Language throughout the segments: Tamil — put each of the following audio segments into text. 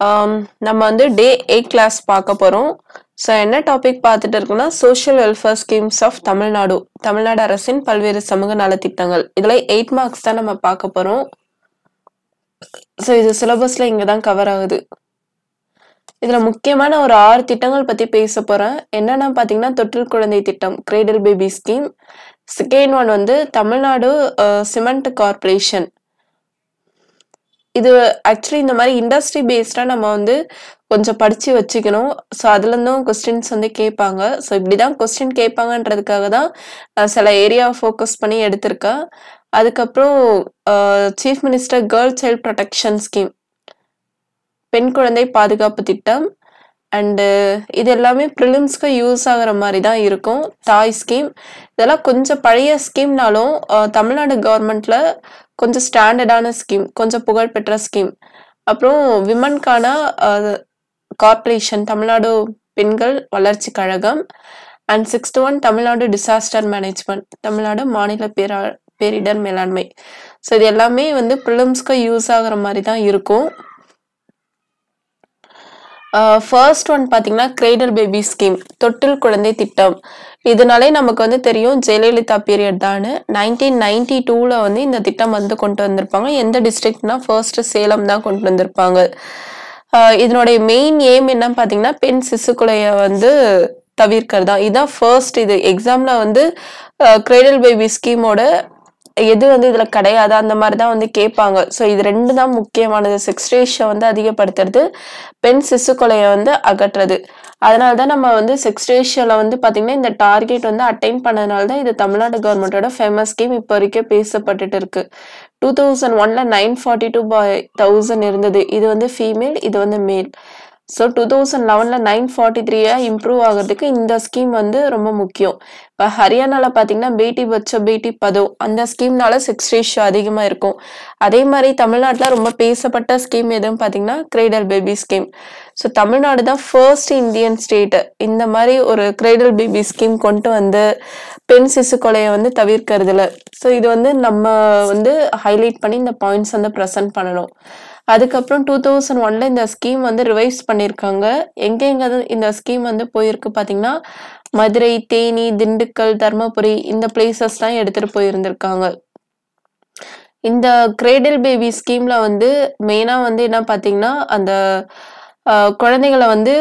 Um, நம்ம வந்து டே எயிட் கிளாஸ் பார்க்க போகிறோம் ஸோ என்ன டாபிக் பார்த்துட்டு இருக்கோம்னா social welfare schemes of Tamil Nadu Tamil Nadu அரசின் பல்வேறு சமூக நலத்திட்டங்கள் இதில் எயிட் மார்க்ஸ் தான் நம்ம பார்க்க போகிறோம் ஸோ இது சிலபஸில் இங்கே தான் கவர் ஆகுது. இதில் முக்கியமான ஒரு ஆறு திட்டங்கள் பற்றி பேச போகிறேன் என்னென்னா பார்த்தீங்கன்னா தொட்டில் குழந்தை திட்டம் cradle baby scheme second one வந்து தமிழ்நாடு சிமெண்ட் கார்பரேஷன் இது ஆக்சுவலி இந்த மாதிரி இண்டஸ்ட்ரி பேஸ்டாக நம்ம வந்து கொஞ்சம் படித்து வச்சுக்கணும். ஸோ அதுலேருந்தும் கொஸ்டின்ஸ் வந்து கேட்பாங்க. ஸோ இப்படி தான் கொஸ்டின் கேட்பாங்கன்றதுக்காக தான் நான் சில ஏரியாவை ஃபோக்கஸ் பண்ணி எடுத்திருக்கேன். அதுக்கப்புறம் chief minister girl child protection scheme பெண் குழந்தை பாதுகாப்பு திட்டம். அண்டு இது எல்லாமே ப்ரிலிம்ஸ்க்கு யூஸ் ஆகிற மாதிரி தான் இருக்கும். தாய் ஸ்கீம் இதெல்லாம் கொஞ்சம் பழைய ஸ்கீம்னாலும் தமிழ்நாடு கவர்மெண்ட்டில் கொஞ்சம் ஸ்டாண்டர்டான ஸ்கீம் கொஞ்சம் புகழ்பெற்ற ஸ்கீம் அப்புறம் விமன்கான கார்பரேஷன் தமிழ்நாடு பெண்கள் வளர்ச்சி கழகம். And sixth one Tamil Nadu disaster management Tamil Nadu மாநில பேரா பேரிடர் மேலாண்மை. ஸோ இது எல்லாமே வந்து ப்ரிலிம்ஸ்க்கு யூஸ் ஆகிற மாதிரி தான் இருக்கும். ஃபர்ஸ்ட் ஒன் பார்த்தீங்கன்னா கிரேடல் பேபி ஸ்கீம் தொட்டில் குழந்தை திட்டம். இதனாலே நமக்கு வந்து தெரியும் ஜெயலலிதா பீரியட் தான் நைன்டீன் நைன்டி டூவில் வந்து இந்த திட்டம் வந்து கொண்டு வந்திருப்பாங்க. எந்த டிஸ்ட்ரிக்ட்னா ஃபர்ஸ்ட் சேலம் தான் கொண்டு வந்திருப்பாங்க. இதனுடைய மெயின் எய்ம் என்னன்னு பார்த்தீங்கன்னா பெண் சிசுக்குலையை வந்து தவிர்க்கிறது. தான் இதுதான் ஃபர்ஸ்ட் இது எக்ஸாமில் வந்து கிரேடல் பேபி ஸ்கீமோட எது வந்து இதில் கிடையாது அந்த மாதிரி தான் வந்து கேட்பாங்க. ஸோ இது ரெண்டு தான் முக்கியமானது. செக்ஸ் ரேஷியோ வந்து அதிகப்படுத்துறது பெண் சிசு கொலையை வந்து அகற்றுறது. அதனால தான் நம்ம வந்து செக்ஸ் ரேஷியோவில் வந்து பார்த்திங்கன்னா இந்த டார்கெட் வந்து அட்டைன் பண்ணதுனால தான் இது தமிழ்நாடு கவர்மெண்ட்டோட ஃபேமஸ் ஸ்கீம் இப்போ வரைக்கும் பேசப்பட்டுட்டு இருக்கு. டூ தௌசண்ட் ஒன்ல நைன் ஃபார்ட்டி டூ பாய் தௌசண்ட் இருந்தது. இது வந்து ஃபீமேல் இது வந்து மேல் ஸோ டூ தௌசண்ட் லெவனில் நைன் ஃபார்ட்டி த்ரீயாக இம்ப்ரூவ் ஆகிறதுக்கு இந்த ஸ்கீம் வந்து ரொம்ப முக்கியம். இப்போ ஹரியானாவில் பார்த்தீங்கன்னா பேட்டி பச்சோ பேட்டி பதோ அந்த ஸ்கீம்னால செக்ஸ் ரேஷியோ அதிகமாக இருக்கும். அதே மாதிரி தமிழ்நாட்டில் ரொம்ப பேசப்பட்ட ஸ்கீம் எதுவும் பார்த்தீங்கன்னா cradle baby scheme so Tamil Nadu தான் ஃபர்ஸ்ட் இந்தியன் ஸ்டேட்டு இந்த மாதிரி ஒரு கிரேடல் பேபி ஸ்கீம் கொண்டு வந்து பெண் சிசு கொலையை வந்து தவிர்க்கிறதுல ஸோ இது வந்து நம்ம வந்து ஹைலைட் பண்ணி இந்த பாயிண்ட்ஸ் வந்து ப்ரெசென்ட் பண்ணணும். அதுக்கப்புறம் டூ தௌசண்ட் ஒன்ல இந்த ஸ்கீம் வந்து ரிவைஸ் பண்ணியிருக்காங்க. எங்க இந்த ஸ்கீம் வந்து போயிருக்கு பார்த்தீங்கன்னா மதுரை தேனி திண்டுக்கல் தர்மபுரி இந்த பிளேசஸ் தான் எடுத்துகிட்டு போயிருந்திருக்காங்க. இந்த கிரேடல் பேபி ஸ்கீம்ல வந்து மெயினாக வந்து என்ன பார்த்தீங்கன்னா அந்த குழந்தைங்களை வந்து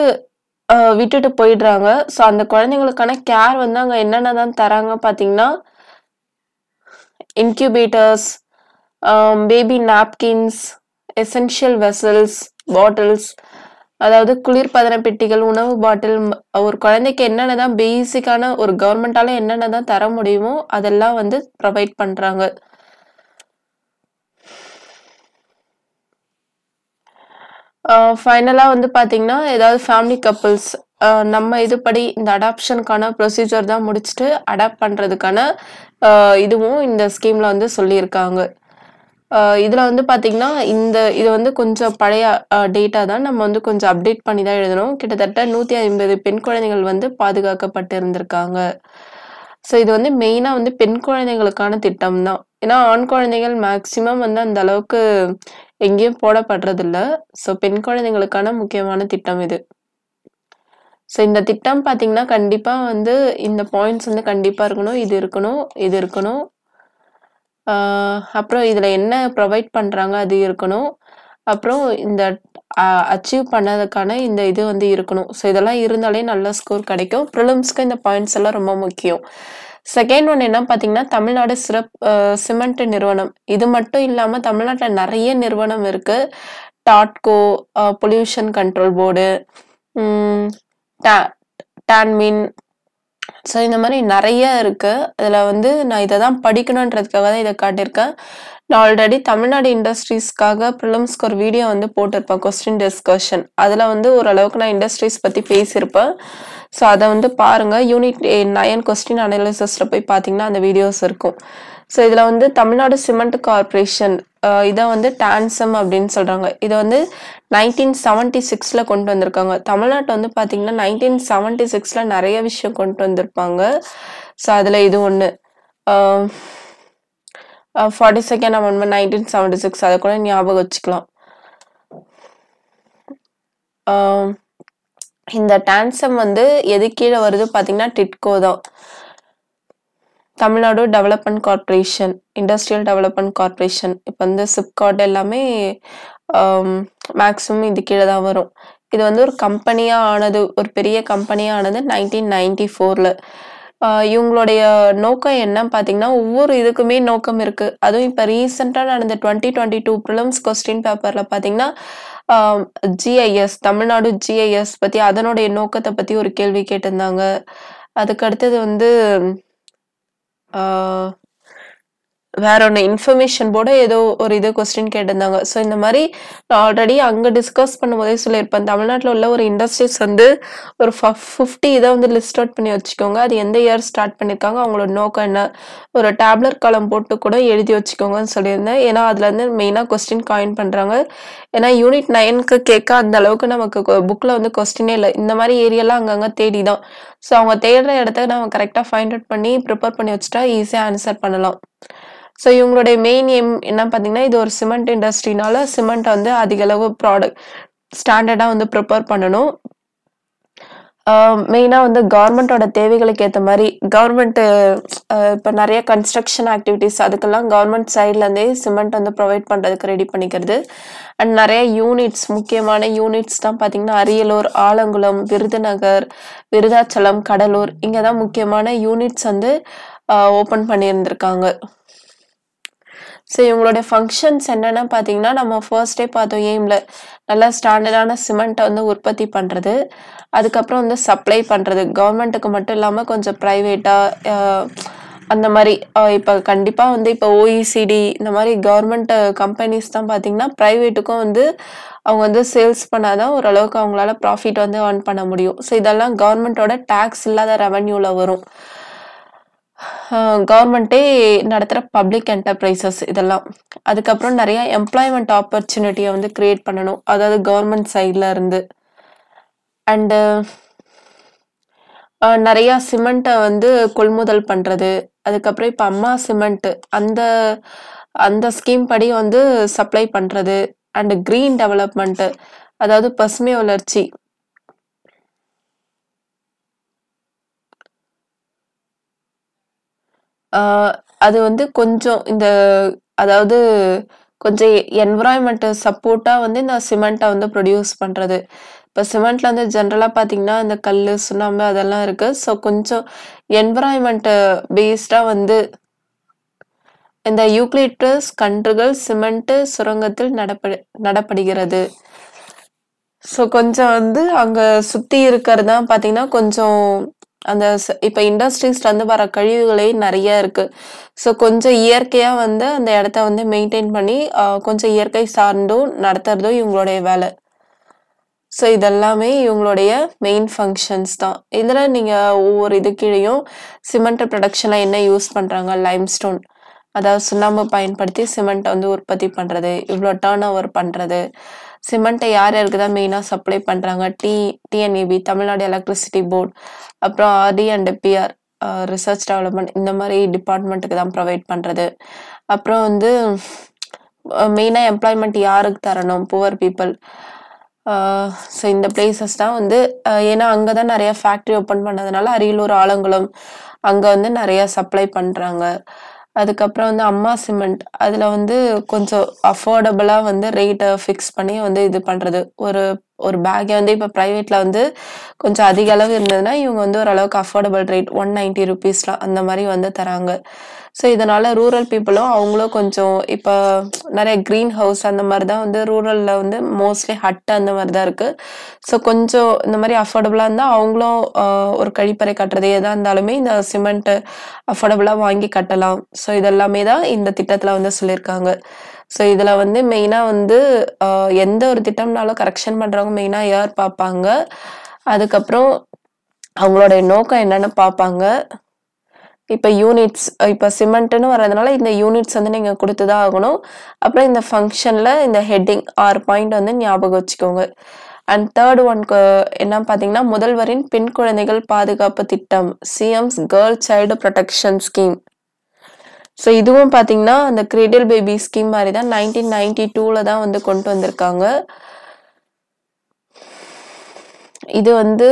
விட்டுட்டு போயிடுறாங்க. ஸோ அந்த குழந்தைங்களுக்கான கேர் வந்து அங்கே என்னென்ன தான் தராங்க பார்த்தீங்கன்னா incubators baby napkins essential vessels bottles அதாவது குளிர்பதன பெட்டிகள் உணவு பாட்டில் ஒரு குழந்தைக்கு என்னென்ன தான் பேசிக்கான ஒரு கவர்மெண்ட்டால் என்னென்ன தான் தர முடியுமோ அதெல்லாம் வந்து ப்ரொவைட் பண்ணுறாங்க ஃபைனலாக வந்து பார்த்தீங்கன்னா ஏதாவது ஃபேமிலி கப்புள்ஸ் நம்ம இதுபடி இந்த அடாப்ஷனுக்கான ப்ரொசீஜர் தான் முடிச்சுட்டு அடாப்ட் பண்ணுறதுக்கான இதுவும் இந்த ஸ்கீமில் வந்து சொல்லியிருக்காங்க. இதில் வந்து பார்த்திங்கன்னா இந்த இது வந்து கொஞ்சம் பழைய டேட்டா தான் நம்ம வந்து கொஞ்சம் அப்டேட் பண்ணி தான் எழுதணும். கிட்டத்தட்ட நூற்றி ஐம்பது பெண் குழந்தைகள் வந்து பாதுகாக்கப்பட்டு இருந்திருக்காங்க ஸோ இது வந்து மெயினாக வந்து பெண் குழந்தைகளுக்கான திட்டம் தான். ஏன்னா ஆண் குழந்தைகள் மேக்சிமம் வந்து அந்த அளவுக்கு எங்கேயும் போடப்படுறதில்ல. ஸோ பெண் குழந்தைங்களுக்கான முக்கியமான திட்டம் இது. ஸோ இந்த திட்டம் பார்த்தீங்கன்னா கண்டிப்பாக வந்து இந்த பாயிண்ட்ஸ் வந்து கண்டிப்பாக இருக்கணும். இது இருக்கணும் இது இருக்கணும். அப்புறம் இதில் என்ன ப்ரொவைட் பண்ணுறாங்க அது இருக்கணும். அப்புறம் இந்த அச்சீவ் பண்ணதுக்கான இந்த இது வந்து இருக்கணும். ஸோ இதெல்லாம் இருந்தாலே நல்ல ஸ்கோர் கிடைக்கும். ப்ரிலிம்ஸ்க்கு இந்த பாயிண்ட்ஸ் எல்லாம் ரொம்ப முக்கியம். செகண்ட் ஒன் என்ன பார்த்தீங்கன்னா தமிழ்நாடு சிறப் சிமெண்ட் நிறுவனம். இது மட்டும் இல்லாமல் தமிழ்நாட்டில் நிறைய நிறுவனம் இருக்குது TADCO pollution control board TAMIN so இந்த மாதிரி நிறைய இருக்குது இதில் வந்து நான் இதை தான் படிக்கணுன்றதுக்காக தான் இதை காட்டியிருக்கேன். நான் ஆல்ரெடி தமிழ்நாடு இண்டஸ்ட்ரீஸ்க்காக ப்ரிலிம்ஸ்க்கு ஒரு வீடியோ வந்து போட்டிருப்பேன் கொஸ்டின் டிஸ்கஷன் அதில் வந்து ஓரளவுக்கு நான் இண்டஸ்ட்ரீஸ் பற்றி பேசியிருப்பேன். ஸோ அதை வந்து பாருங்கள் யூனிட் நயன் கொஸ்டின் அனாலிசிஸில் போய் பார்த்தீங்கன்னா அந்த வீடியோஸ் இருக்கும். ஸோ இதில் வந்து தமிழ்நாடு சிமெண்ட் கார்பரேஷன் இதை வந்து டான்சம் அப்படின்னு சொல்கிறாங்க இதை வந்து நைன்டீன் செவன்ட்டி சிக்ஸில் கொண்டு வந்திருக்காங்க. தமிழ்நாட்டை வந்து பார்த்திங்கன்னா நைன்டீன் செவன்ட்டி சிக்ஸில் நிறைய விஷயம் கொண்டு வந்திருப்பாங்க. ஸோ அதில் இது ஒன்று forty second amendment nineteen seventy six அதை கூட ஞாபகம் வச்சுக்கலாம். இந்த டான்சம் வந்து எது கீழே வருது பார்த்தீங்கன்னா டிட்கோ தான். Tamil Nadu development corporation industrial development corporation இப்போ வந்து சிப்காட் எல்லாமே மேக்ஸிமம் இது கீழே தான் வரும். இது வந்து ஒரு கம்பெனியாக ஆனது ஒரு பெரிய கம்பெனியாக ஆனது நைன்டீன் நைன்டி ஃபோரில் இவங்களுடைய நோக்கம் என்ன பார்த்தீங்கன்னா ஒவ்வொரு இதுக்குமே நோக்கம் இருக்குது அதுவும் இப்போ ரீசெண்டாக நடந்த twenty twenty two prelims question பேப்பரில் பார்த்தீங்கன்னா ஜிஐஎஸ் தமிழ்நாடு ஜிஐஎஸ் பற்றி அதனுடைய நோக்கத்தை பற்றி ஒரு கேள்வி கேட்டிருந்தாங்க. அதுக்கு அடுத்தது வந்து வேற ஒன்று இன்ஃபர்மேஷன் போர்டு ஏதோ ஒரு இது கொஸ்டின் கேட்டிருந்தாங்க. ஸோ இந்த மாதிரி நான் ஆல்ரெடி அங்கே டிஸ்கஸ் பண்ணும்போதே சொல்லியிருப்பேன். தமிழ்நாட்டில் உள்ள ஒரு இண்டஸ்ட்ரீஸ் வந்து ஒரு ஃபிஃப்டி இதை வந்து லிஸ்ட் அவுட் பண்ணி வச்சுக்கோங்க. அது எந்த இயர் ஸ்டார்ட் பண்ணியிருக்காங்க அவங்களோட நோக்கம் என்ன? ஒரு டேப்லெட் காலம் போட்டு கூட எழுதி வச்சுக்கோங்கன்னு சொல்லியிருந்தேன். ஏன்னா அதுலேருந்து மெயினாக கொஸ்டின் காயின் பண்ணுறாங்க ஏன்னா யூனிட் நைனுக்கு கேட்க அந்த அளவுக்கு நமக்கு புக்கில் வந்து கொஸ்டினே இல்லை. இந்த மாதிரி ஏரியாலாம் அங்கங்கே தேடி தான் ஸோ அவங்க தேடுற இடத்த நம்ம கரெக்டாக ஃபைண்ட் அவுட் பண்ணி ப்ரிப்பேர் பண்ணி வச்சுட்டா ஈஸியாக ஆன்சர் பண்ணலாம். ஸோ இவங்களுடைய மெயின் எய்ம் என்ன பார்த்தீங்கன்னா இது ஒரு சிமெண்ட் இண்டஸ்ட்ரினால சிமெண்ட் வந்து அதிகளவு ப்ராடக்ட் ஸ்டாண்டர்டாக வந்து ப்ரிப்பேர் பண்ணணும். மெயினாக வந்து கவர்மெண்ட்டோட தேவைகளுக்கு ஏற்ற மாதிரி கவர்மெண்ட்டு இப்போ நிறைய கன்ஸ்ட்ரக்ஷன் ஆக்டிவிட்டீஸ் அதுக்கெல்லாம் கவர்மெண்ட் சைட்லேருந்தே சிமெண்ட் வந்து ப்ரொவைட் பண்ணுறதுக்கு ரெடி பண்ணிக்கிறது. அண்ட் நிறைய யூனிட்ஸ் முக்கியமான யூனிட்ஸ் தான் பார்த்திங்கன்னா அரியலூர் ஆலங்குளம் விருதுநகர் விருதாச்சலம் கடலூர் இங்கே தான் முக்கியமான யூனிட்ஸ் வந்து ஓப்பன் பண்ணியிருந்திருக்காங்க. ஸோ இவங்களுடைய ஃபங்க்ஷன்ஸ் என்னென்னு பார்த்தீங்கன்னா நம்ம ஃபர்ஸ்டே பார்த்தோம் எய்மில் நல்லா ஸ்டாண்டர்டான சிமெண்ட்டை வந்து உற்பத்தி பண்ணுறது அதுக்கப்புறம் வந்து சப்ளை பண்ணுறது கவர்மெண்ட்டுக்கு மட்டும் இல்லாமல் கொஞ்சம் ப்ரைவேட்டாக அந்த மாதிரி இப்போ கண்டிப்பாக வந்து இப்போ ஓஇசிடி இந்த மாதிரி கவர்மெண்ட் கம்பெனிஸ் தான் பார்த்தீங்கன்னா ப்ரைவேட்டுக்கும் வந்து அவங்க வந்து சேல்ஸ் பண்ணால் தான் ஓரளவுக்கு அவங்களால ப்ராஃபிட் வந்து ஏர்ன் பண்ண முடியும். ஸோ இதெல்லாம் கவர்மெண்ட்டோட டேக்ஸ் இல்லாத ரெவன்யூவில் வரும். கவர்மெண்ட்டே நடத்துகிற பப்ளிக் என்டர்பிரைசஸ் இதெல்லாம். அதுக்கப்புறம் நிறையா எம்ப்ளாய்மெண்ட் ஆப்பர்ச்சுனிட்டியை வந்து க்ரியேட் பண்ணணும். அதாவது கவர்மெண்ட் சைடில் இருந்து. அண்டு நிறையா சிமெண்ட்டை வந்து கொள்முதல் பண்ணுறது அதுக்கப்புறம் இப்போ அம்மா சிமெண்ட்டு அந்த அந்த ஸ்கீம் படி வந்து சப்ளை பண்ணுறது அண்டு க்ரீன் டெவலப்மெண்ட்டு அதாவது பசுமை வளர்ச்சி. அது வந்து கொஞ்சம் இந்த அதாவது கொஞ்சம் என்விரான்மெண்ட் சப்போர்ட்டாக வந்து இந்த சிமெண்ட்டை வந்து ப்ரொடியூஸ் பண்ணுறது இப்போ சிமெண்ட்டில் வந்து ஜென்ரலாக பார்த்தீங்கன்னா இந்த கல் சுண்ணாம்பு அதெல்லாம் இருக்குது ஸோ கொஞ்சம் என்விரான்மெண்ட் பேஸ்டாக வந்து இந்த யூக்ளிட்டஸ் கன்றுகள் சிமெண்ட்டு சுரங்கத்தில் நடப்படு நடப்படுகிறது. ஸோ கொஞ்சம் வந்து அங்கே சுற்றி இருக்கிறது தான் பார்த்தீங்கன்னா கொஞ்சம் அந்த இப்போ இண்டஸ்ட்ரீஸ்லேருந்து வர கழிவுகளே நிறைய இருக்குது ஸோ கொஞ்சம் இயற்கையாக வந்து அந்த இடத்த வந்து மெயின்டைன் பண்ணி கொஞ்சம் இயற்கை சார்ந்தும் நடத்துறதும் இவங்களுடைய வேலை. ஸோ இதெல்லாமே இவங்களுடைய மெயின் ஃபங்க்ஷன்ஸ் தான். இதில் நீங்கள் ஒவ்வொரு இது கீழேயும் சிமெண்ட் ப்ரொடக்ஷனில் என்ன யூஸ் பண்ணுறாங்க லைம்ஸ்டோன் அதாவது சுண்ணாம்பு பயன்படுத்தி சிமெண்ட்டை வந்து உற்பத்தி பண்ணுறது இவ்வளோ டேர்ன் ஓவர் பண்ணுறது சிமெண்ட்டை யார் யாருக்கு தான் மெயினாக சப்ளை பண்ணுறாங்க T TNEB Tamil Nadu electricity board அப்புறம் RD and BR research development இந்த மாதிரி டிபார்ட்மெண்ட்டுக்கு தான் ப்ரொவைட் பண்ணுறது அப்புறம் வந்து மெயினாக எம்ப்ளாய்மெண்ட் யாருக்கு தரணும்? புவர் பீப்புள் ஸோ இந்த பிளேசஸ் தான் வந்து ஏன்னா அங்கே தான் நிறையா ஃபேக்ட்ரி ஓப்பன் பண்ணதுனால அரியலூர் ஆலங்குளம் அங்கே வந்து நிறையா சப்ளை பண்ணுறாங்க அதுக்கப்புறம் வந்து அம்மா சிமெண்ட். அதில் வந்து கொஞ்சம் அஃபோர்டபுளாக வந்து ரேட்டை ஃபிக்ஸ் பண்ணி வந்து இது பண்ணுறது ஒரு ஒரு பேக்கே வந்து இப்போ ப்ரைவேட்டில் வந்து கொஞ்சம் அதிக அளவு இருந்ததுன்னா இவங்க வந்து ஓரளவுக்கு அஃபோர்டபுள் ரேட் ஒன் நைன்ட்டி ருபீஸ்லாம் அந்த மாதிரி வந்து தராங்க. ஸோ இதனால ரூரல் பீப்புளும் அவங்களும் கொஞ்சம் இப்போ நிறைய க்ரீன் ஹவுஸ் அந்த மாதிரி தான் வந்து ரூரலில் வந்து மோஸ்ட்லி ஹட் அந்த மாதிரி தான் இருக்குது ஸோ கொஞ்சம் இந்த மாதிரி அஃபோர்டபுளாக இருந்தால் அவங்களும் ஒரு கழிப்பறை கட்டுறது எதாக இருந்தாலுமே இந்த சிமெண்ட்டு அஃபோர்டபுளாக வாங்கி கட்டலாம். ஸோ இதெல்லாமே தான் இந்த திட்டத்தில் வந்து சொல்லியிருக்காங்க. ஸோ இதில் வந்து மெயினாக வந்து எந்த ஒரு திட்டம்னாலும் கரெக்ஷன் பண்ணுறவங்க மெயினாக யார் பார்ப்பாங்க? அதுக்கப்புறம் அவங்களோட நோக்கம் என்னன்னு பார்ப்பாங்க. இப்போ யூனிட்ஸ் இப்போ சிமெண்ட்டுன்னு வர்றதுனால இந்த யூனிட்ஸ் வந்து நீங்கள் கொடுத்து தான் ஆகணும். அப்புறம் இந்த ஃபங்க்ஷனில் இந்த ஹெட்டிங் ஆறு பாயிண்ட் வந்து ஞாபகம் வச்சுக்கோங்க. அண்ட் தேர்ட் ஒன்க்கு என்ன பார்த்தீங்கன்னா முதல்வரின் பெண் குழந்தைகள் பாதுகாப்பு திட்டம் CM's girl child protection scheme so இதுவும் பார்த்தீங்கன்னா அந்த கிரீடல் பேபி ஸ்கீம் மாதிரி தான் நைன்டீன் நைன்டி டூவில் தான் வந்து கொண்டு வந்திருக்காங்க. இது வந்து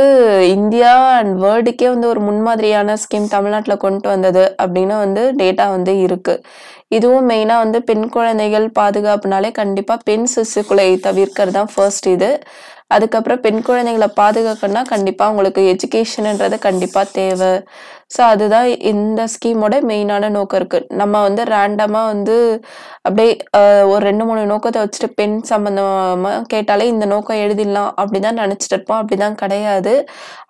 இந்தியா அண்ட் வேர்ல்டுக்கே வந்து ஒரு முன்மாதிரியான ஸ்கீம் தமிழ்நாட்டில் கொண்டு வந்தது அப்படின்னு வந்து டேட்டா வந்து இருக்கு. இதுவும் மெயினாக வந்து பெண் குழந்தைகள் பாதுகாப்புனாலே கண்டிப்பாக பெண் சிசுக்களை தவிர்க்கிறது தான் ஃபர்ஸ்ட் இது. அதுக்கப்புறம் பெண் குழந்தைகளை பாதுகாக்கணும்னா கண்டிப்பாக உங்களுக்கு எஜுகேஷன்ன்றது கண்டிப்பாக தேவை ஸோ அதுதான் இந்த ஸ்கீமோட மெயினான நோக்கம் இருக்குது நம்ம வந்து ரேண்டமாக வந்து அப்படியே ஒரு ரெண்டு மூணு நோக்கத்தை வச்சுட்டு பெண் சம்மந்தமாக கேட்டாலே இந்த நோக்கம் எழுதிடலாம் அப்படிதான் நினச்சிட்டு இருப்போம். அப்படிதான் கிடையாது.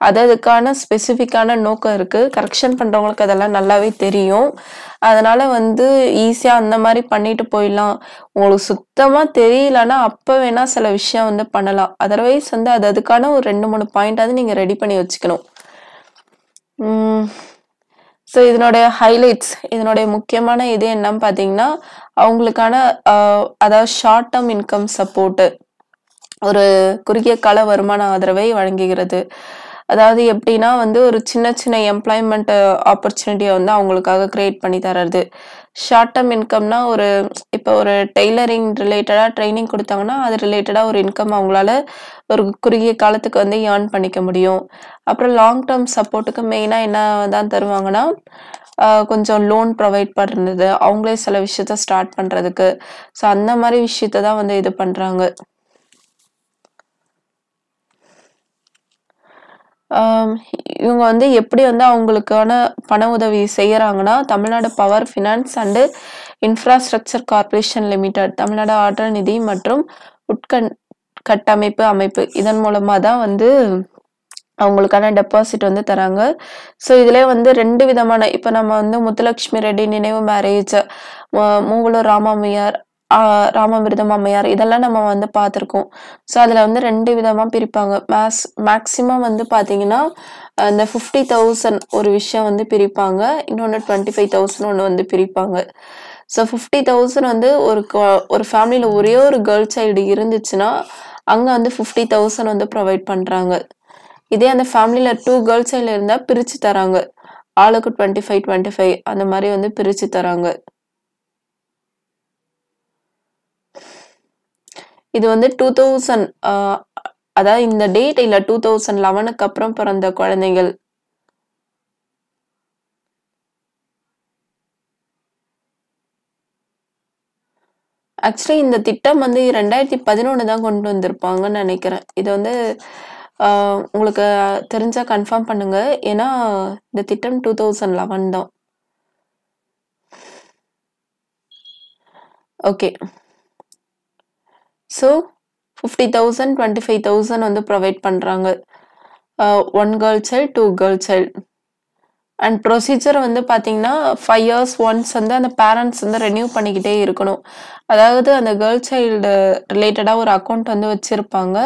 அது அதுக்கான ஸ்பெசிஃபிக்கான நோக்கம் இருக்குது கரெக்ஷன் பண்ணுறவங்களுக்கு அதெல்லாம் நல்லாவே தெரியும். அதனால் வந்து ஈஸியாக அந்த மாதிரி பண்ணிட்டு போயிடலாம். உங்களுக்கு சுத்தமாக தெரியலன்னா, அப்போ வேணால் சில விஷயம் வந்து பண்ணலாம். அதர்வைஸ் வந்து அது அதுக்கான ஒரு 2, 3 பாயிண்டாவது நீங்கள் ரெடி பண்ணி வச்சுக்கணும். ம். ஸோ இதனுடைய ஹைலைட்ஸ் இதனுடைய முக்கியமான இது என்னன்னு பார்த்தீங்கன்னா, அவங்களுக்கான அதாவது ஷார்ட் டேர்ம் இன்கம் சப்போர்ட்டு. ஒரு குறுகிய கால வருமான ஆதரவை வழங்குகிறது. அதாவது எப்படின்னா வந்து ஒரு சின்ன சின்ன எம்ப்ளாய்மெண்ட் ஆப்பர்ச்சுனிட்டியை வந்து அவங்களுக்காக கிரியேட் பண்ணி தர்றது. ஷார்ட் டேர்ம் இன்கம்னா ஒரு இப்போ ஒரு டெய்லரிங் ரிலேட்டடாக ட்ரைனிங் கொடுத்தாங்கன்னா அது ரிலேட்டடாக ஒரு இன்கம் அவங்களால ஒரு குறுகிய காலத்துக்கு வந்து ஏர்ன் பண்ணிக்க முடியும். அப்புறம் லாங் டேர்ம் சப்போர்ட்டுக்கு மெயினாக என்ன தான் தருவாங்கன்னா, கொஞ்சம் லோன் ப்ரொவைட் பண்ணுறது அவங்களே சில விஷயத்த ஸ்டார்ட் பண்ணுறதுக்கு ஸோ அந்த மாதிரி விஷயத்த தான் வந்து இது பண்ணுறாங்க இவங்க வந்து எப்படி வந்து அவங்களுக்கான பண உதவி செய்கிறாங்கன்னா Tamil Nadu power finance and infrastructure corporation limited, Tamil Nadu ஆற்றல் நிதி மற்றும் உட்கண் கட்டமைப்பு அமைப்பு. இதன் மூலமாக தான் வந்து அவங்களுக்கான டெபாசிட் வந்து தராங்க. ஸோ இதிலே வந்து ரெண்டு விதமான இப்போ நம்ம வந்து முத்துலக்ஷ்மி ரெட்டி நினைவு மேரேஜ், மூவலூர் ராமம்மையார், ராமாமிர்தம் அம்மையார் இதெல்லாம் நம்ம வந்து பார்த்துருக்கோம் ஸோ அதில் வந்து ரெண்டு விதமாக பிரிப்பாங்க. மேக்ஸ் மேக்ஸிமம் வந்து பார்த்தீங்கன்னா, இந்த 50,000 ஒரு விஷயம் வந்து பிரிப்பாங்க. இன்னொன்று டுவெண்ட்டி ஃபைவ் தௌசண்ட் ஒன்று வந்து பிரிப்பாங்க. ஸோ 50,000 வந்து ஒரு ஒரு ஃபேமிலியில் ஒரே ஒரு கேர்ள் சைல்டு இருந்துச்சுன்னா, அங்கே வந்து 50,000 வந்து ப்ரொவைட் பண்ணுறாங்க இதே அந்த ஃபேமிலியில் டூ கேர்ள் சைல்டு இருந்தால் பிரித்து தராங்க. ஆளுக்கு 25, 25 அந்த மாதிரி வந்து பிரித்து தராங்க. இது வந்து டூ தௌசண்ட் அதாவது இந்த டேட் இல்லை டூ தௌசண்ட் லெவனுக்கு அப்புறம் பிறந்த குழந்தைகள். ஆக்சுவலி இந்த திட்டம் வந்து 2011 தான் கொண்டு வந்திருப்பாங்கன்னு நினைக்கிறேன் இது வந்து உங்களுக்கு தெரிஞ்சால் கன்ஃபார்ம் பண்ணுங்க. ஏன்னா, இந்த திட்டம் 2011 தான். ஓகே. ஸோ 50,000, 25,000 வந்து ப்ரொவைட் பண்ணுறாங்க one girl child, two girl child. And procedure வந்து பார்த்தீங்கன்னா, ஃபைவ் இயர்ஸ் ஒன்ஸ் வந்து அந்த பேரண்ட்ஸ் வந்து ரெனியூ பண்ணிக்கிட்டே இருக்கணும். அதாவது அந்த கேர்ள் சைல்டு ரிலேட்டடாக ஒரு அக்கௌண்ட் வந்து வச்சுருப்பாங்க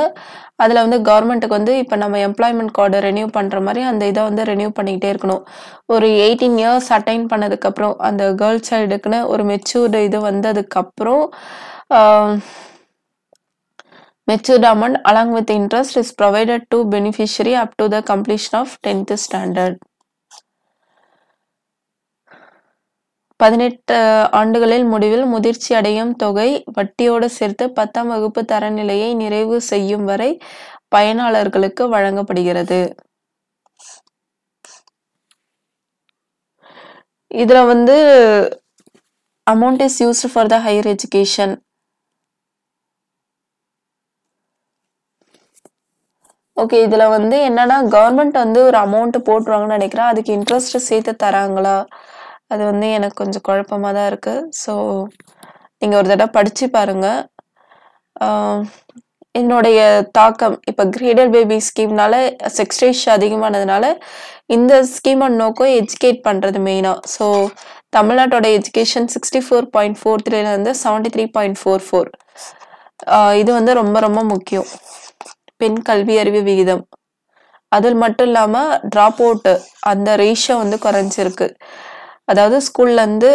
அதில் வந்து கவர்மெண்ட்டுக்கு வந்து இப்போ நம்ம எம்ப்ளாய்மெண்ட் கார்டு ரெனியூ பண்ணுற மாதிரி அந்த இதை வந்து ரெனியூ பண்ணிக்கிட்டே இருக்கணும். ஒரு 18 இயர்ஸ் அட்டைன் பண்ணதுக்கப்புறம், அந்த கேர்ள் சைல்டுக்குன்னு ஒரு மெச்சூர்டு இது வந்ததுக்கப்புறம், um, a matured amount along with interest is provided to beneficiary up to the completion of 10த் standard. 18 ஆண்டுகளில் முடிவில் முதிர்ச்சி அடையும் தொகை வட்டியோடு சேர்த்து 10ஆம் வகுப்பு தரநிலையை நிறைவு செய்யும் வரை பயனாளர்களுக்கு வழங்கப்படுகிறது. இதில் வந்து amount is used for the higher education. Okay. இதில் வந்து என்னன்னா, கவர்மெண்ட் வந்து ஒரு அமௌண்ட்டு போட்டுருவாங்கன்னு நினைக்கிறேன் அதுக்கு இன்ட்ரெஸ்ட் சேர்த்து தராங்களா? அது வந்து எனக்கு கொஞ்சம் குழப்பமாக தான் இருக்குது ஸோ நீங்கள் ஒரு தடவை படித்து பாருங்கள் என்னுடைய தாக்கம் இப்போ கிரேடல் பேபி ஸ்கீம்னால செக்ஸ் ரேஷியோ அதிகமானதுனால, இந்த ஸ்கீமோட நோக்கம் எஜுகேட் பண்ணுறது மெயினாக ஸோ தமிழ்நாட்டோட education sixty four point four த்ரீலேருந்து seventy three point four four இது வந்து ரொம்ப ரொம்ப முக்கியம். பெண் கல்வி அறிவு விகிதம். அது மட்டும் இல்லாமல் ட்ராப் அவுட் அந்த ரேஷியோ வந்து குறைஞ்சிருக்கு. அதாவது ஸ்கூல்லேருந்து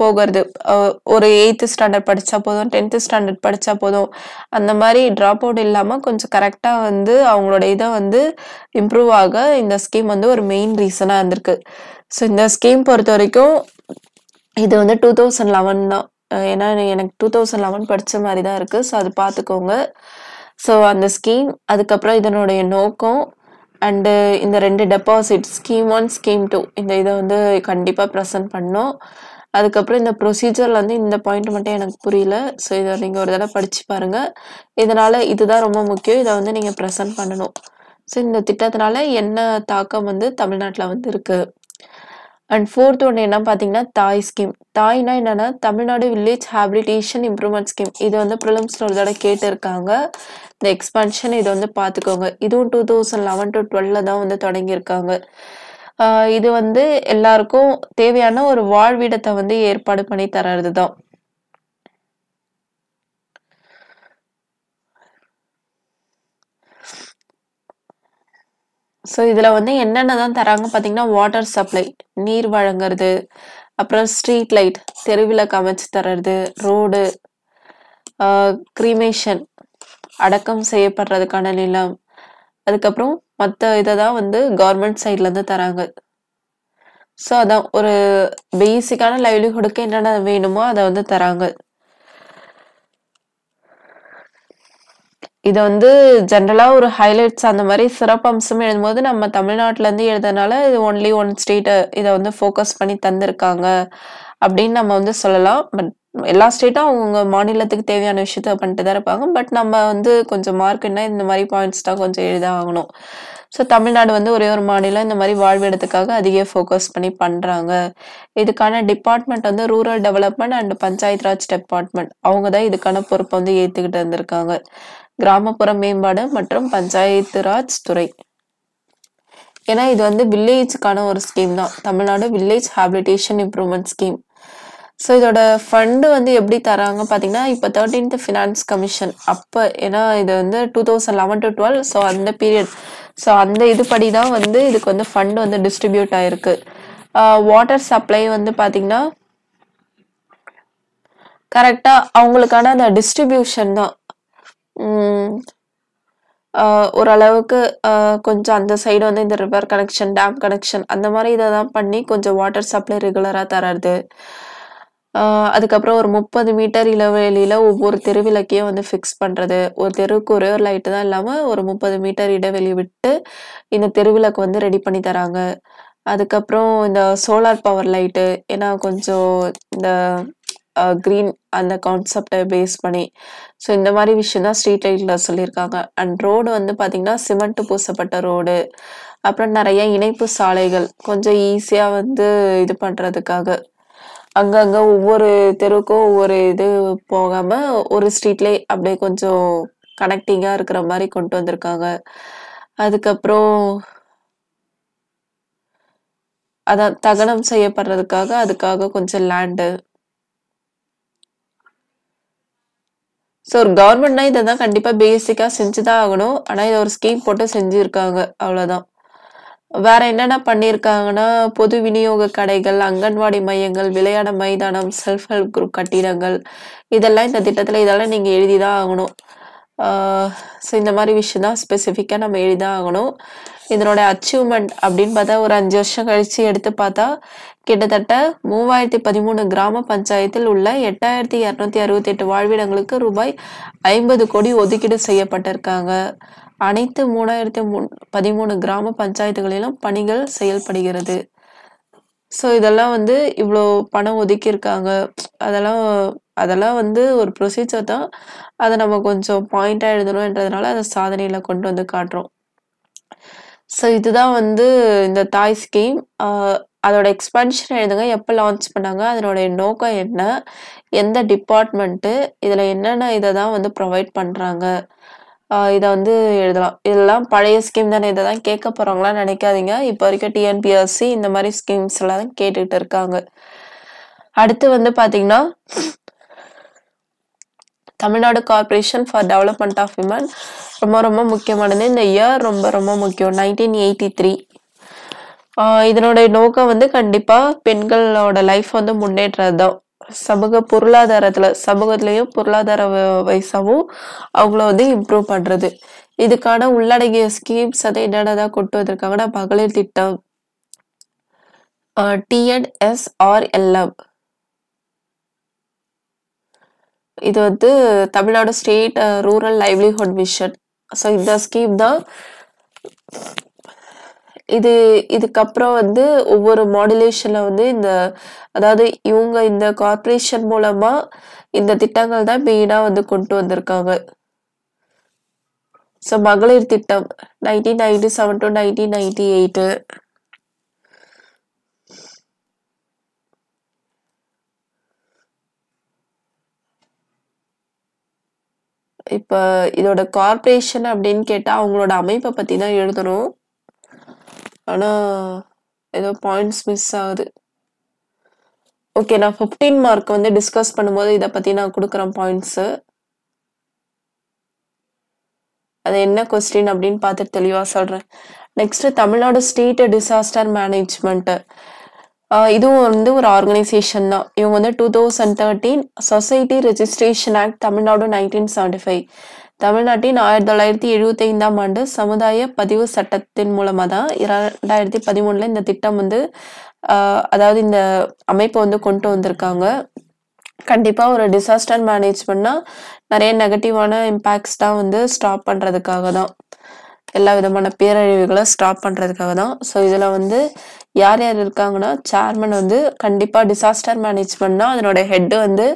போகிறது ஒரு எயித்து ஸ்டாண்டர்ட் படித்தா போதும், 10த் ஸ்டாண்டர்ட் படித்தா போதும். அந்த மாதிரி ட்ராப் அவுட் இல்லாமல் கொஞ்சம் கரெக்டாக வந்து அவங்களோட இதை வந்து இம்ப்ரூவ் ஆக இந்த ஸ்கீம் வந்து ஒரு மெயின் ரீசனாக இருந்திருக்கு. ஸோ இந்த ஸ்கீம் பொறுத்த வரைக்கும் இது வந்து 2011 தான். ஏன்னா எனக்கு 2011 படிச்ச மாரி தான் இருக்குது ஸோ அது பார்த்துக்கோங்க. ஸோ அந்த ஸ்கீம் அதுக்கப்புறம் இதனுடைய நோக்கம் அண்டு இந்த ரெண்டு deposit scheme one scheme two இந்த இதை வந்து கண்டிப்பாக ப்ரெசென்ட் பண்ணோம் அதுக்கப்புறம் இந்த ப்ரொசீஜரில் வந்து இந்த பாயிண்ட் மட்டும் எனக்கு புரியல. ஸோ இதை நீங்கள் ஒரு தடவை படித்து பாருங்கள் இதனால் இதுதான் ரொம்ப முக்கியம். இதை வந்து நீங்கள் ப்ரெசென்ட் பண்ணணும். ஸோ இந்த திட்டத்தினால என்ன தாக்கம் வந்து தமிழ்நாட்டில் வந்து இருக்குது அண்ட் ஃபோர்த் ஒன்று என்ன பார்த்தீங்கன்னா தாய் ஸ்கீம் தாய்னா என்னன்னா Tamil Nadu village habilitation improvement scheme இது வந்து ப்ரிலிம்ஸில் ஒரு தடவை கேட்டிருக்காங்க. இந்த எக்ஸ்பென்ஷன் இதை வந்து பார்த்துக்கோங்க. இதுவும் டூ தௌசண்ட் லெவன் டு டுவெல்ல தான் வந்து தொடங்கியிருக்காங்க. இது வந்து எல்லாருக்கும் தேவையான ஒரு வாழ்விடத்தை வந்து ஏற்பாடு பண்ணி தர்றது தான். ஸோ இதில் வந்து என்னென்ன தான் தராங்க பார்த்தீங்கன்னா வாட்டர் சப்ளை நீர் வழங்குறது அப்புறம் ஸ்ட்ரீட் லைட் தெருவில் அமைச்சு தர்றது ரோடு கிரீமேஷன் அடக்கம் செய்யப்படுறதுக்கான நிலம். அதுக்கப்புறம் மற்ற இதை தான் வந்து கவர்மெண்ட் சைட்லேருந்து தராங்க. ஸோ அதான் ஒரு பேசிக்கான லைவ்லிஹுட்டுக்கு என்னென்ன வேணுமோ அதை வந்து தராங்க. இதை வந்து ஜென்ரலாக ஒரு ஹைலைட்ஸ் அந்த மாதிரி சிறப்பம்சம் எழுதும்போது நம்ம தமிழ்நாட்டிலேருந்து எழுதுனால இது ஒன்லி ஒன் ஸ்டேட்டை இதை வந்து ஃபோக்கஸ் பண்ணி தந்திருக்காங்க அப்படின்னு நம்ம வந்து சொல்லலாம். பட் எல்லா ஸ்டேட்டும் அவங்க மாநிலத்துக்கு தேவையான விஷயத்த பண்ணிட்டு தான் இருப்பாங்க. பட் நம்ம வந்து கொஞ்சம் மார்க்குன்னா இந்த மாதிரி பாயிண்ட்ஸ் தான் கொஞ்சம் எழுத ஆகணும். ஸோ தமிழ்நாடு வந்து ஒரே ஒரு மாநிலம். இந்த மாதிரி வாழ்விடத்துக்காக அதிக ஃபோக்கஸ் பண்ணி பண்ணுறாங்க இதுக்கான டிபார்ட்மெண்ட் வந்து rural development and panchayat Raj department அவங்க தான் இதுக்கான பொறுப்பை வந்து ஏற்றுக்கிட்டு வந்திருக்காங்க. கிராமப்புற மேம்பாடு மற்றும் பஞ்சாயத்து ராஜ் துறை. ஏன்னா இது வந்து வில்லேஜுக்கான ஒரு ஸ்கீம் தான். Tamil Nadu village habilitation improvement scheme so இதோட ஃபண்டு வந்து எப்படி தராங்க பார்த்தீங்கன்னா இப்போ தேர்ட்டீன்த் ஃபினான்ஸ் கமிஷன் அப்போ ஏன்னா இது வந்து two thousand eleven to twelve so அந்த பீரியட் ஸோ அந்த இதுபடி தான் வந்து இதுக்கு வந்து ஃபண்ட் வந்து டிஸ்ட்ரிபியூட் ஆயிருக்கு. வாட்டர் சப்ளை வந்து பார்த்தீங்கன்னா கரெக்டாக அவங்களுக்கான அந்த டிஸ்ட்ரிபியூஷன் தான். ஓரளவுக்கு கொஞ்சம் அந்த சைடு வந்து இந்த ரிவர் கனெக்ஷன் டேம் கனெக்ஷன் அந்த மாதிரி இதை தான் பண்ணி கொஞ்சம் வாட்டர் சப்ளை ரெகுலராக தர்றது. அதுக்கப்புறம் ஒரு முப்பது மீட்டர் இடைவெளியில ஒவ்வொரு தெருவிளக்கையும் வந்து ஃபிக்ஸ் பண்றது. ஒரு தெருவுக்கு ஒரே ஒரு லைட்டு தான் இல்லாம ஒரு முப்பது மீட்டர் இடைவெளி விட்டு இந்த தெருவிளக்கு வந்து ரெடி பண்ணி தராங்க. அதுக்கப்புறம் இந்த சோலார் பவர் லைட்டு ஏன்னா கொஞ்சம் இந்த க்ரீன் அந்த கான்செப்டை பேஸ் பண்ணி. ஸோ இந்த மாதிரி விஷயம் தான் ஸ்ட்ரீட் லைட்டில் சொல்லியிருக்காங்க. அண்ட் ரோடு வந்து பார்த்திங்கன்னா சிமெண்ட் பூசப்பட்ட ரோடு அப்புறம் நிறைய இணைப்பு சாலைகள். கொஞ்சம் ஈஸியாக வந்து இது பண்ணுறதுக்காக அங்கங்கே ஒவ்வொரு தெருவுக்கும் ஒவ்வொரு இது போகாமல் ஒரு ஸ்ட்ரீட்லேயே அப்படியே கொஞ்சம் கனெக்டிங்காக இருக்கிற மாதிரி கொண்டு வந்திருக்காங்க. அதுக்கப்புறம் அதான் தகனம் செய்யப்படுறதுக்காக அதுக்காக கொஞ்சம் லேண்டு ஸோ ஒரு கவர்மெண்ட்னா இதை தான் கண்டிப்பாக பேசிக்காக செஞ்சு தான் ஆகணும். ஆனால் இதை ஒரு ஸ்கீம் போட்டு செஞ்சுருக்காங்க. அவ்வளோதான் வேற என்னென்ன பண்ணியிருக்காங்கன்னா பொது விநியோக கடைகள் அங்கன்வாடி மையங்கள் விளையாட மைதானம் செல்ஃப் ஹெல்ப் குரூப் கட்டிடங்கள் இதெல்லாம் இந்த திட்டத்தில் இதெல்லாம் நீங்கள் எழுதி தான் ஆகணும். ஸோ இந்த மாதிரி விஷயம் தான் ஸ்பெசிஃபிக்காக நம்ம எழுதி தான் ஆகணும். இதனோட அச்சீவ்மெண்ட் அப்படின்னு பார்த்தா ஒரு அஞ்சு வருஷம் கழிச்சு எடுத்து பார்த்தா கிட்டத்தட்ட மூவாயிரத்தி பதிமூணு கிராம பஞ்சாயத்தில் உள்ள எட்டாயிரத்தி இரநூத்தி அறுபத்தி எட்டு வாழ்விடங்களுக்கு ரூபாய் ஐம்பது கோடி ஒதுக்கீடு செய்யப்பட்டிருக்காங்க. அனைத்து மூணாயிரத்தி மூ பதிமூணு கிராம பஞ்சாயத்துகளிலும் பணிகள் செயல்படுகிறது. ஸோ இதெல்லாம் வந்து இவ்வளோ பணம் ஒதுக்கியிருக்காங்க. அதெல்லாம் அதெல்லாம் வந்து ஒரு ப்ரொசீஜர் தான். அதை நம்ம கொஞ்சம் பாயிண்டாக எழுதணுன்றதுனால அதை சாதனையில் கொண்டு வந்து காட்டுறோம். ஸோ இதுதான் வந்து இந்த தாய் ஸ்கீம் அதோட எக்ஸ்பென்ஷன் எழுதுங்க. எப்போ லான்ச் பண்ணாங்க அதனுடைய நோக்கம் என்ன எந்த டிபார்ட்மெண்ட்டு இதில் என்னென்ன இதை தான் வந்து ப்ரொவைட் பண்ணுறாங்க இதை வந்து எழுதலாம். இதெல்லாம் பழைய ஸ்கீம் தானே இதை தான் கேட்க போகிறவங்களாம் நினைக்காதீங்க. இப்போ வரைக்கும் டிஎன்பிஎஸ்சி இந்த மாதிரி ஸ்கீம்ஸ் எல்லாம் கேட்டுக்கிட்டு இருக்காங்க. அடுத்து வந்து பார்த்தீங்கன்னா Tamil Nadu corporation for development of women ரொம்ப ரொம்ப முக்கியமானது. இந்த இயர் ரொம்ப ரொம்ப முக்கியம். நைன்டீன் எயிட்டி த்ரீ இதனுடைய நோக்கம் வந்து கண்டிப்பாக பெண்களோட லைஃப் வந்து முன்னேற்றது தான் சமூக பொருளாதாரத்தில் சமூகத்திலையும் பொருளாதார வயசாகவும் அவங்கள வந்து இம்ப்ரூவ் பண்ணுறது இதுக்கான உள்ளடங்கிய ஸ்கீம்ஸ் அதை என்னென்னதான் கொண்டு வந்திருக்காங்கன்னா மகளிர் திட்டம். டிஎன்எஸ்ஆர்எல்எம் இது வந்து Tamil Nadu state rural livelihood mission so இந்த ஸ்கீம் தான் இது இதுக்கப்புறம் வந்து ஒவ்வொரு மாடுலேஷனில் வந்து இந்த அதாவது இவங்க இந்த கார்ப்பரேஷன் மூலமாக இந்த திட்டங்கள் தான் மெயினாக வந்து கொண்டு வந்திருக்காங்க. ஸோ மகளிர் திட்டம் nineteen ninety seven to nineteen ninety eight இப்போ இதோட கார்ப்பரேஷன் அப்படின்னு கேட்டால் அவங்களோட அமைப்பை பற்றி தான் எழுதணும். ஆனால் ஏதோ பாயிண்ட்ஸ் மிஸ் ஆகுது. ஓகே நான் ஃபிஃப்டீன் மார்க் வந்து டிஸ்கஸ் பண்ணும்போது இதை பற்றி நான் கொடுக்குறேன் பாயிண்ட்ஸு அது என்ன கொஸ்டின் அப்படின்னு பார்த்துட்டு தெளிவாக சொல்கிறேன் next Tamil Nadu state disaster management இதுவும் வந்து ஒரு ஆர்கனைசேஷன் தான். இவங்க வந்து two thousand thirteen society registration act Tamil Nadu nineteen seventy five தமிழ்நாட்டின் ஆயிரத்தி தொள்ளாயிரத்தி எழுபத்தி ஐந்தாம் ஆண்டு சமுதாய பதிவு சட்டத்தின் மூலமாக தான் இரண்டாயிரத்தி பதிமூணில் இந்த திட்டம் வந்து அதாவது இந்த அமைப்பை வந்து கொண்டு வந்திருக்காங்க. கண்டிப்பாக ஒரு டிசாஸ்டர் மேனேஜ்மெண்ட்னா நிறைய நெகட்டிவான இம்பேக்ட்ஸ் தான் வந்து ஸ்டாப் பண்ணுறதுக்காக தான். எல்லா விதமான பேரழிவுகளை ஸ்டாப் பண்ணுறதுக்காக தான். ஸோ இதில் வந்து யார் யார் இருக்காங்கன்னா சேர்மன் வந்து கண்டிப்பாக டிசாஸ்டர் மேனேஜ்மெண்ட்னா அதனோட ஹெட் வந்து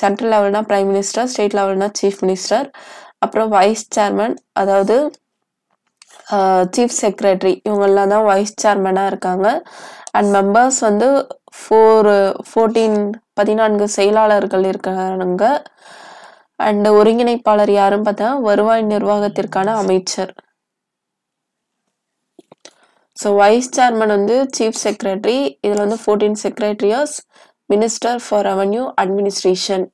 சென்ட்ரல் லெவல்னா பிரைம் மினிஸ்டர் ஸ்டேட் லெவல்னா சீஃப் மினிஸ்டர் அப்புறம் வைஸ் சேர்மன் அதாவது சீஃப் செக்ரட்டரி இவங்கெல்லாம் தான் வைஸ் சேர்மனாக இருக்காங்க. அண்ட் மெம்பர்ஸ் வந்து ஃபோர் ஃபோர்டீன் பதினான்கு செயலாளர்கள் இருக்கிறாங்க. அண்ட் ஒருங்கிணைப்பாளர் யாரும் பார்த்தா வருவாய் நிர்வாகத்திற்கான அமைச்சர். ஸோ வைஸ் சேர்மன் வந்து சீஃப் செக்ரட்டரி இதில் வந்து fourteen secretaries minister for revenue administration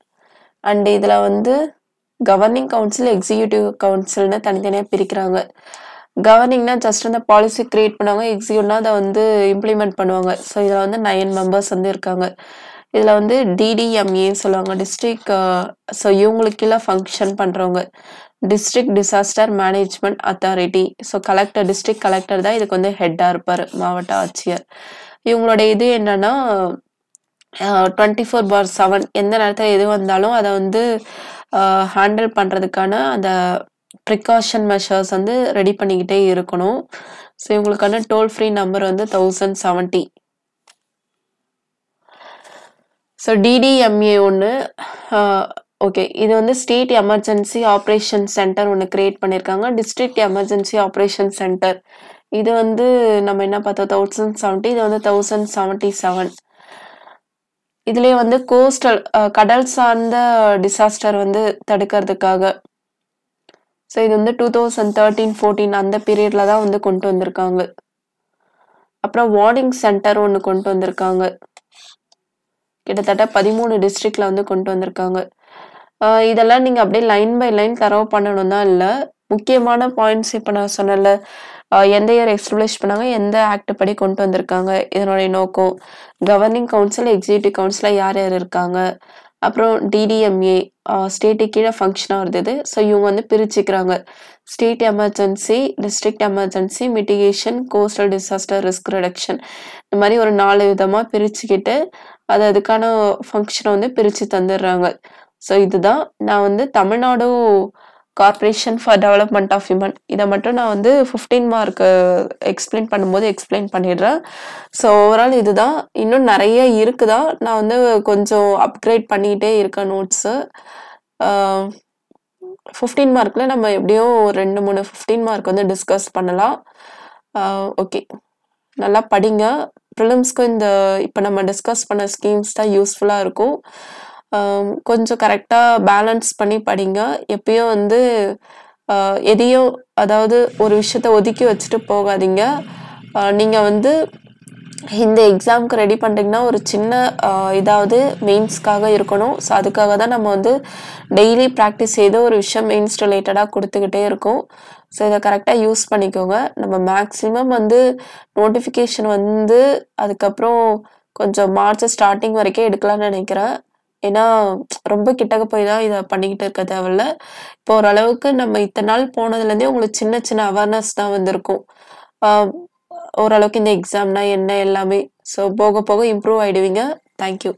and இதில் வந்து கவர்னிங் கவுன்சில் எக்ஸிக்யூட்டிவ் கவுன்சில்னு தனித்தனியாக பிரிக்கிறாங்க. கவர்னிங்னா ஜஸ்ட் அந்த பாலிசி கிரியேட் பண்ணுவாங்க எக்ஸிக்யூட்னா அதை வந்து இம்ப்ளிமெண்ட் பண்ணுவாங்க. ஸோ இதில் வந்து நைன் மெம்பர்ஸ் வந்து இருக்காங்க. இதில் வந்து டிடிஎம்ஏன்னு சொல்லுவாங்க. டிஸ்ட்ரிக்ட் ஸோ இவங்களுக்கு கீழே ஃபங்க்ஷன் பண்ணுறவங்க district disaster management authority so collector district collector தான் இதுக்கு வந்து ஹெட்டாக இருப்பார் மாவட்ட ஆட்சியர். இவங்களோட இது என்னன்னா டுவெண்ட்டி ஃபோர் பார் செவன் எந்த நேரத்தில் எது வந்தாலும் அதை வந்து ஹேண்டில் பண்ணுறதுக்கான அந்த ப்ரிகாஷன் மெஷர்ஸ் வந்து ரெடி பண்ணிக்கிட்டே இருக்கணும். ஸோ இவங்களுக்கான டோல் ஃப்ரீ நம்பர் வந்து தௌசண்ட் செவன்ட்டி ஸோ டிடிஎம்ஏ ஒன்று ஓகே இது வந்து ஸ்டேட் எமர்ஜென்சி ஆப்ரேஷன் சென்டர் ஒன்று கிரியேட் பண்ணியிருக்காங்க டிஸ்ட்ரிக்ட் எமர்ஜென்சி ஆப்ரேஷன் சென்டர் இது வந்து நம்ம என்ன பார்த்தோம்? தௌசண்ட் செவன்ட்டி இது வந்து தௌசண்ட் செவன்ட்டி செவன் இதுலேயே வந்து கோஸ்டல் கடல் சார்ந்த டிசாஸ்டர் வந்து தடுக்கிறதுக்காக. ஸோ இது வந்து டூ தௌசண்ட் தேர்ட்டீன் ஃபோர்டீன் அந்த பீரியடில் தான் வந்து கொண்டு வந்திருக்காங்க. அப்புறம் வார்னிங் சென்டர் ஒன்று கொண்டு வந்திருக்காங்க. கிட்டத்தட்ட பதிமூணு டிஸ்ட்ரிக்டில் வந்து கொண்டு வந்திருக்காங்க. இதெல்லாம் நீங்கள் அப்படியே லைன் பை லைன் தரவு பண்ணணும் தான் இல்லை. முக்கியமான பாயிண்ட்ஸ் இப்போ நான் சொன்னல எந்த இயர் எஸ்டாப்ளிஷ் பண்ணாங்க எந்த ஆக்ட் படி கொண்டு வந்திருக்காங்க இதனுடைய நோக்கம் கவர்னிங் கவுன்சில் எக்ஸிக்யூட்டிவ் கவுன்சிலாக யார் யார் இருக்காங்க அப்புறம் டிடிஎம்ஏ ஸ்டேட்டு கீழே ஃபங்க்ஷனாக வருது ஸோ இவங்க வந்து பிரிச்சுக்கிறாங்க. State emergency district emergency mitigation coastal disaster risk reduction இந்த மாதிரி ஒரு நாலு விதமாக பிரிச்சுக்கிட்டு அது அதுக்கான ஃபங்க்ஷனை வந்து பிரித்து தந்துடுறாங்க. ஸோ இதுதான் நான் வந்து Tamil Nadu corporation for development of women இதை மட்டும் நான் வந்து ஃபிஃப்டீன் மார்க் எக்ஸ்பிளைன் பண்ணும்போது எக்ஸ்பிளைன் பண்ணிடுறேன். ஸோ ஓவரால் இதுதான். இன்னும் நிறைய இருக்குதா? நான் வந்து கொஞ்சம் அப்கிரேட் பண்ணிக்கிட்டே இருக்கேன் நோட்ஸு ஃபிஃப்டீன் மார்க்கில் நம்ம எப்படியும் ரெண்டு மூணு ஃபிஃப்டீன் மார்க் வந்து டிஸ்கஸ் பண்ணலாம். ஓகே நல்லா படிங்க. ப்ரிலிம்ஸ்க்கும் இந்த இப்போ நம்ம டிஸ்கஸ் பண்ண ஸ்கீம்ஸ் தான் யூஸ்ஃபுல்லாக இருக்கும். கொஞ்சம் கரெக்டாக பேலன்ஸ் பண்ணி படிங்க. எப்பயும் வந்து எதையும் அதாவது ஒரு விஷயத்த ஒதுக்கி வச்சுட்டு போகாதீங்க. நீங்கள் வந்து இந்த எக்ஸாம்க்கு ரெடி பண்ணுறீங்கன்னா ஒரு சின்ன இதாவது மெயின்ஸ்க்காக இருக்கணும். ஸோ அதுக்காக தான் நம்ம வந்து டெய்லி ப்ராக்டிஸ் ஏதோ ஒரு விஷயம் மெயின்ஸ் ரிலேட்டடாக கொடுத்துக்கிட்டே இருக்கோம். ஸோ இதை கரெக்டாக யூஸ் பண்ணிக்கோங்க. நம்ம மேக்ஸிமம் வந்து நோட்டிஃபிகேஷன் வந்து அதுக்கப்புறம் கொஞ்சம் மார்ச் ஸ்டார்டிங் வரைக்கும் எடுக்கலாம்னு நினைக்கிறேன். ஏன்னா ரொம்ப கிட்டக்க போய் தான் இதை பண்ணிக்கிட்டு இருக்க தேவையில்ல. இப்போ ஓரளவுக்கு நம்ம இத்தனை நாள் போனதுலேருந்தே உங்களுக்கு சின்ன சின்ன அவேர்னஸ் தான் வந்திருக்கும். ஓரளவுக்கு இந்த எக்ஸாம்னா என்ன எல்லாமே. ஸோ போக போக இம்ப்ரூவ் ஆயிடுவீங்க. தேங்க்யூ